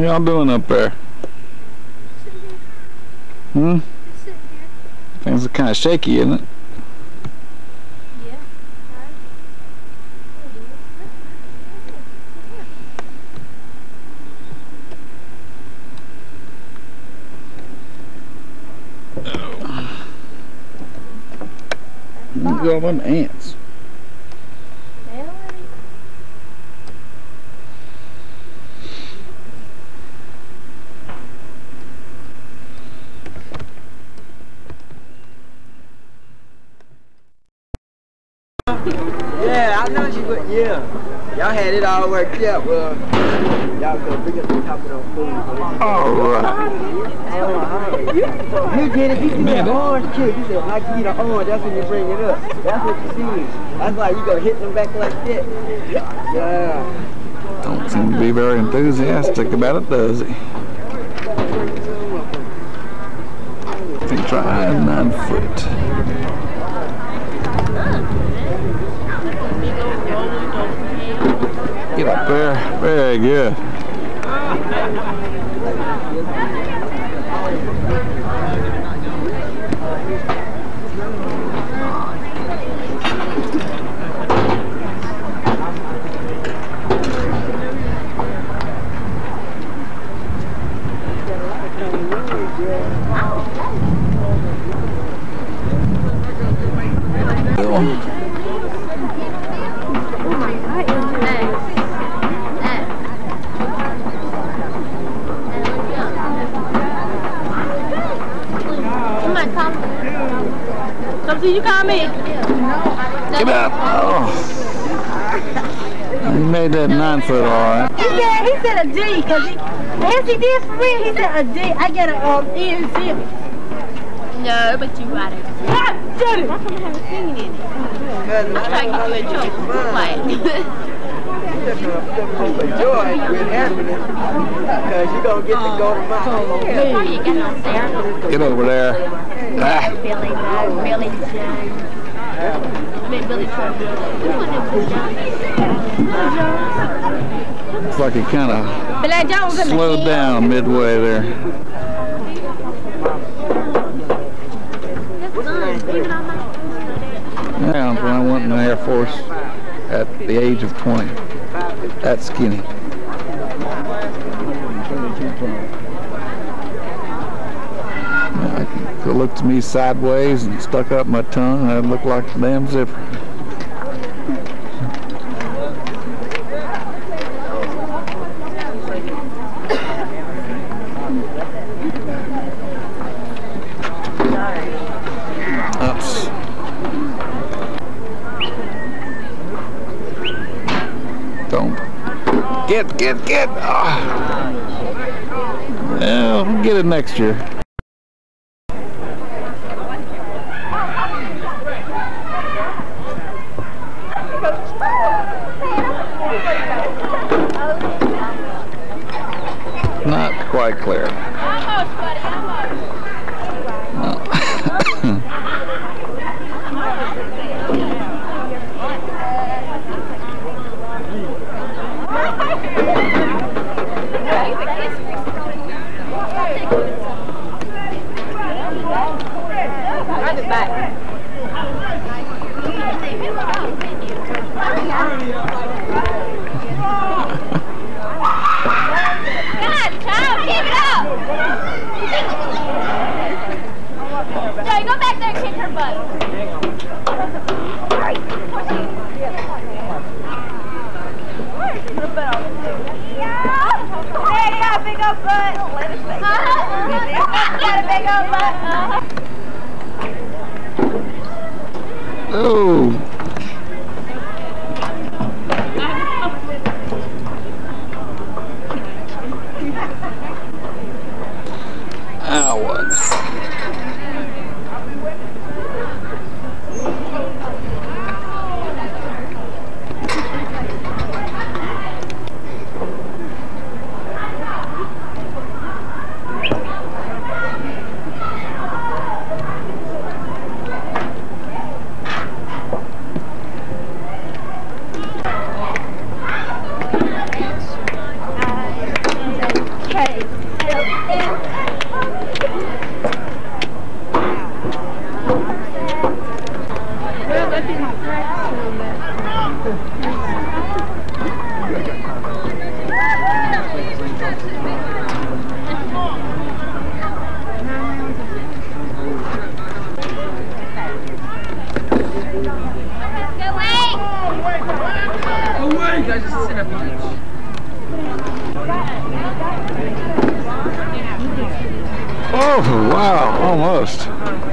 What y'all doing up there? Hmm? Things are kind of shaky, isn't it? Look at all them ants. Yeah, you would. Yeah. Y'all had it all worked out. Well, y'all go bring up the top of the food. Alright. You did it. You see that orange kid. You said, like you eat an orange. That's when you bring it up. That's what you see. That's why you gonna hit them back like that. Yeah. Don't seem to be very enthusiastic about it, does he? Think try nine foot. Get up there. Very good. Come on, come. Come see you call me. Get up. Oh. He made that nine foot all right. He said he said a D because he yes he did for real. He said a D. I get a um N zip. No, but you got it. God damn it! How come I haven't seen it in it? I'm trying to give you a joke. Quiet. Just gonna put them over joy with happiness. Cause you're gonna get to go to my you got no Sarah? Get over there. Ah, Billy, no, Billy Jones. I mean looks like he kind of slowed down midway there. Yeah, when I went in the Air Force at the age of 20. That skinny. It looked at me sideways and stuck up my tongue, I looked like a damn zipper. Ups. Don't. Get, get, get. Well, we'll get it next year. Quite clear. Big old butt. Let us say Got a big old butt. you guys just sit. Oh, wow, almost.